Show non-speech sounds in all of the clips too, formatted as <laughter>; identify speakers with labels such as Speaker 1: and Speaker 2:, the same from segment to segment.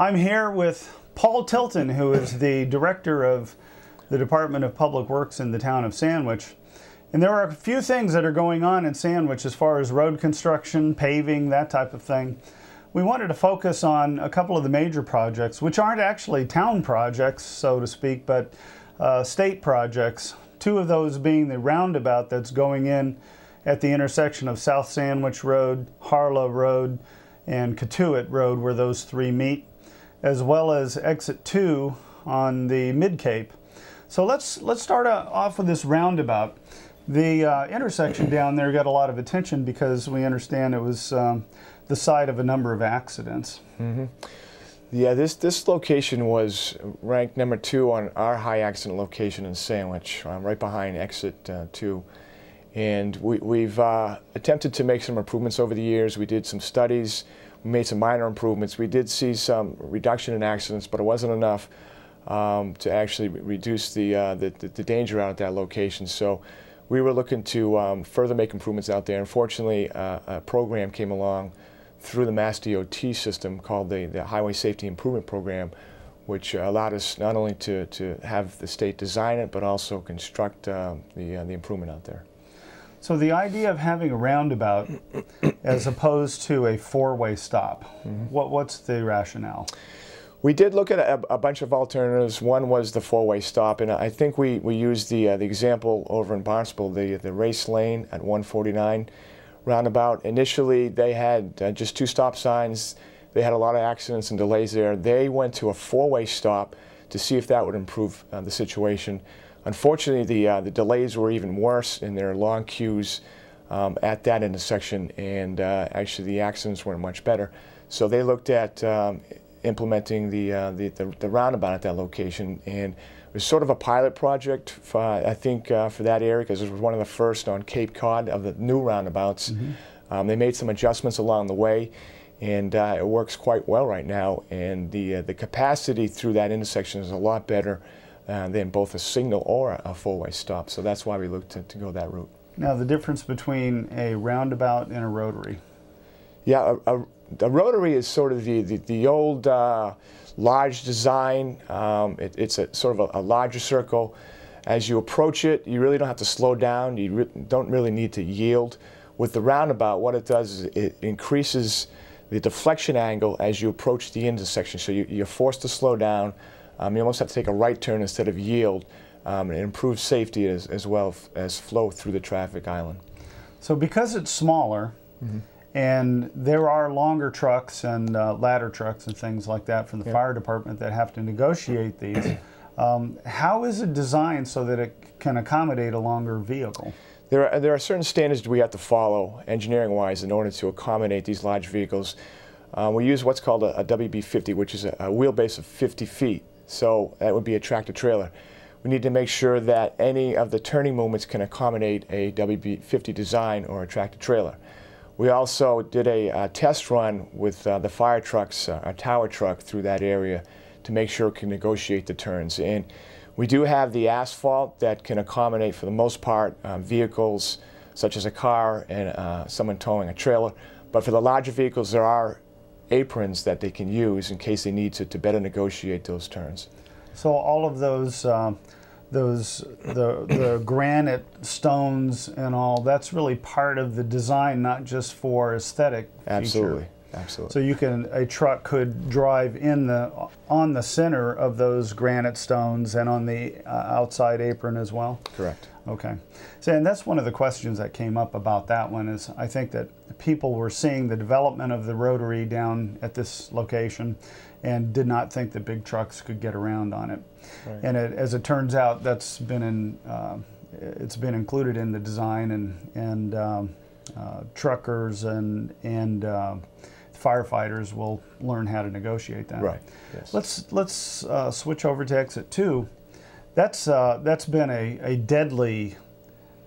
Speaker 1: I'm here with Paul Tilton, who is the director of the Department of Public Works in the town of Sandwich. And there are a few things that are going on in Sandwich as far as road construction, paving, that type of thing. We wanted to focus on a couple of the major projects, which aren't actually town projects, so to speak, but uh, state projects. Two of those being the roundabout that's going in at the intersection of South Sandwich Road, Harlow Road, and Cotuit Road, where those three meet, as well as exit two on the Mid Cape. So let's let's start off with this roundabout. The uh, intersection down there got a lot of attention because we understand it was um, the site of a number of accidents.
Speaker 2: Mm-hmm. Yeah, this, this location was ranked number two on our high accident location in Sandwich, um, right behind exit uh, two. And we, have uh, attempted to make some improvements over the years. We did some studies, we made some minor improvements. We did see some reduction in accidents, but it wasn't enough um, to actually reduce the, uh, the, the, danger out at that location. So we were looking to um, further make improvements out there. Unfortunately, uh, a program came along through the Mass DOT system called the, the Highway Safety Improvement Program, which allowed us not only to, to have the state design it, but also construct uh, the, uh, the improvement out there.
Speaker 1: So the idea of having a roundabout as opposed to a four-way stop, mm -hmm. what, what's the rationale?
Speaker 2: We did look at a, a, bunch of alternatives. One was the four-way stop, and I think we, we used the, uh, the example over in Barnstable, the, the race lane at 149 roundabout. Initially, they had uh, just two stop signs. They had a lot of accidents and delays there. They went to a four-way stop to see if that would improve uh, the situation. Unfortunately, the, uh, the delays were even worse in their long queues um, at that intersection, and uh, actually the accidents weren't much better. So they looked at um, implementing the, uh, the, the, the, roundabout at that location. And it was sort of a pilot project, for, I think, uh, for that area because it was one of the first on Cape Cod of the new roundabouts. Mm -hmm. um, they made some adjustments along the way, and uh, it works quite well right now. And the, uh, the capacity through that intersection is a lot better uh, then both a signal or a four-way stop. So that's why we looked to, to go that route.
Speaker 1: Now, the difference between a roundabout and a rotary.
Speaker 2: Yeah, a, a the rotary is sort of the, the, the old uh, large design. Um, it, it's a sort of a, a, larger circle. As you approach it, you really don't have to slow down. You re don't really need to yield. With the roundabout, what it does is it increases the deflection angle as you approach the intersection. So you, are forced to slow down. Um, you almost have to take a right turn instead of yield. Um, it improves safety as, as well as flow through the traffic island.
Speaker 1: So because it's smaller, mm -hmm and there are longer trucks and uh, ladder trucks and things like that from the yep. fire department that have to negotiate these. <clears throat> Um, how is it designed so that it can accommodate a longer vehicle?
Speaker 2: There are, there are certain standards we have to follow engineering-wise in order to accommodate these large vehicles. Uh, we use what's called a, a WB50, which is a, a wheelbase of 50 feet. So that would be a tractor trailer. We need to make sure that any of the turning movements can accommodate a WB50 design or a tractor trailer. We also did a, a test run with uh, the fire trucks, uh, a tower truck through that area to make sure it can negotiate the turns. And we do have the asphalt that can accommodate, for the most part, uh, vehicles such as a car and uh, someone towing a trailer. But for the larger vehicles, there are aprons that they can use in case they need to, to better negotiate those turns.
Speaker 1: So all of those uh, those the the <coughs> granite stones and all that's really part of the design not just for aesthetic
Speaker 2: absolutely
Speaker 1: feature.
Speaker 2: Absolutely
Speaker 1: so you can a truck could drive in the on the center of those granite stones and on the uh, outside apron as well
Speaker 2: correct
Speaker 1: okay so and that's one of the questions that came up about that one is i think that people were seeing the development of the rotary down at this location and did not think that big trucks could get around on it. Right. And it, as it turns out, that's been in, uh, it's been included in the design and, and um, uh, truckers and, and uh, firefighters will learn how to negotiate that.
Speaker 2: Right. Yes.
Speaker 1: Let's, let's uh, switch over to exit two. That's, uh, that's been a, a deadly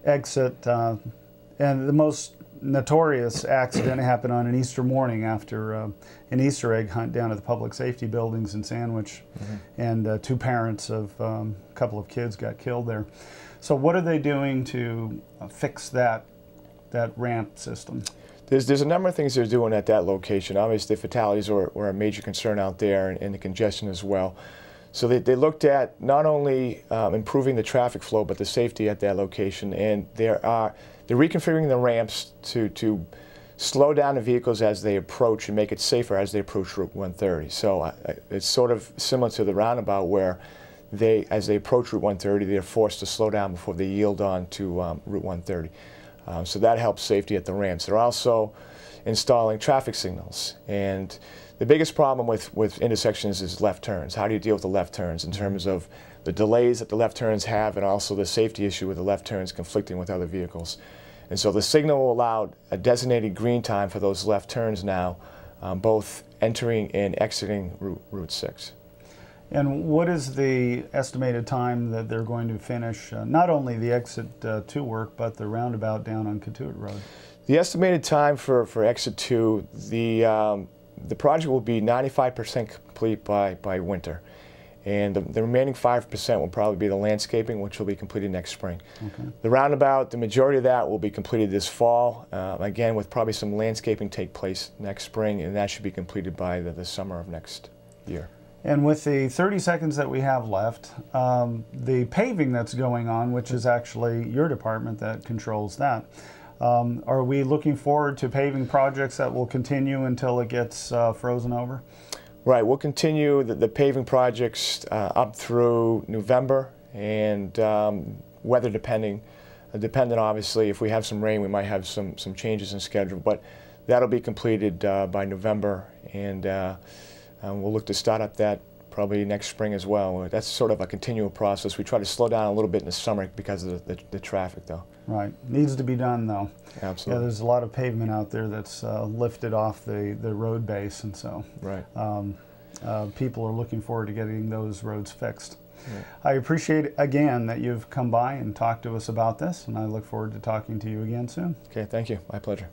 Speaker 1: exit uh, and the most notorious accident <coughs> happened on an Easter morning after uh, an Easter egg hunt down at the public safety buildings in Sandwich, mm-hmm. and uh, two parents of um, a couple of kids got killed there. So, what are they doing to uh, fix that that ramp system?
Speaker 2: There's, there's a number of things they're doing at that location. Obviously, the fatalities were, were a major concern out there and, and the congestion as well. So they, they looked at not only um, improving the traffic flow, but the safety at that location. And there are, they're reconfiguring the ramps to, to slow down the vehicles as they approach and make it safer as they approach Route 130. So uh, it's sort of similar to the roundabout where they, as they approach Route 130, they're forced to slow down before they yield on to um, Route 130. Um, so that helps safety at the ramps. They're also installing traffic signals. And the biggest problem with, with intersections is left turns. How do you deal with the left turns in terms of the delays that the left turns have and also the safety issue with the left turns conflicting with other vehicles. And so the signal will allow a designated green time for those left turns now, um, both entering and exiting Route, Route 6.
Speaker 1: And what is the estimated time that they're going to finish uh, not only the exit uh, 2 work, but the roundabout down on Cotuit Road?
Speaker 2: The estimated time for, for exit 2, the, um, the project will be 95% complete by, by winter. And the, the remaining 5% will probably be the landscaping, which will be completed next spring.
Speaker 1: Okay.
Speaker 2: The roundabout, the majority of that will be completed this fall, uh, again, with probably some landscaping take place next spring, and that should be completed by the, the summer of next year.
Speaker 1: And with the 30 seconds that we have left, um, the paving that's going on, which is actually your department that controls that, um, are we looking forward to paving projects that will continue until it gets uh, frozen over?
Speaker 2: Right, we'll continue the, the paving projects uh, up through November and um, weather depending, uh, dependent obviously. If we have some rain, we might have some, some changes in schedule, but that'll be completed uh, by November and uh, um, we'll look to start up that probably next spring as well. That's sort of a continual process. We try to slow down a little bit in the summer because of the, the, the traffic though.
Speaker 1: Right, needs to be done though.
Speaker 2: Absolutely.
Speaker 1: Yeah, there's a lot of pavement out there that's uh, lifted off the, the road base, and so
Speaker 2: Right.
Speaker 1: um, uh, people are looking forward to getting those roads fixed. I appreciate again that you've come by and talked to us about this, and I look forward to talking to you again soon.
Speaker 2: Okay, thank you. My pleasure.